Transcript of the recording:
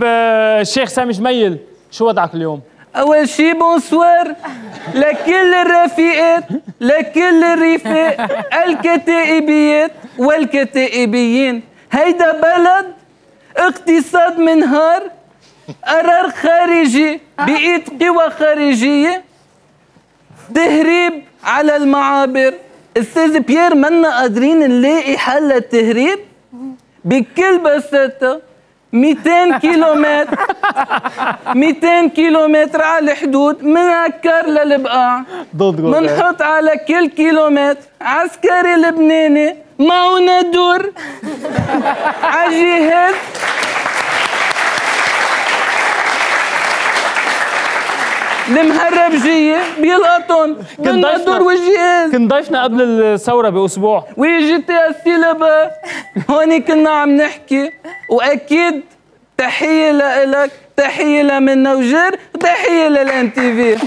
طيب آه، الشيخ سامي جميل شو وضعك اليوم؟ أول شي بونسوار لكل الرفيقات لكل الرفاق الكتائبيات والكتائبيين. هيدا بلد اقتصاد منهار قرار خارجي بإيد قوى خارجية تهريب على المعابر. أستاذ بيير منا قادرين نلاقي حل للتهريب بكل بساطة. 200 كيلومتر. 200 كيلومتر على الحدود من عكار للبقاع. ضد منحط على كل كيلومتر. عسكري لبناني معه ندور عالجهاز المهربجية بيلقطن بالندور والجهاز كنت ضيفنا قبل الثورة بأسبوع. ويجي تي لبا. هوني كنا عم نحكي. وأكيد تحية لك تحية لمنى وجر وتحية للان تي في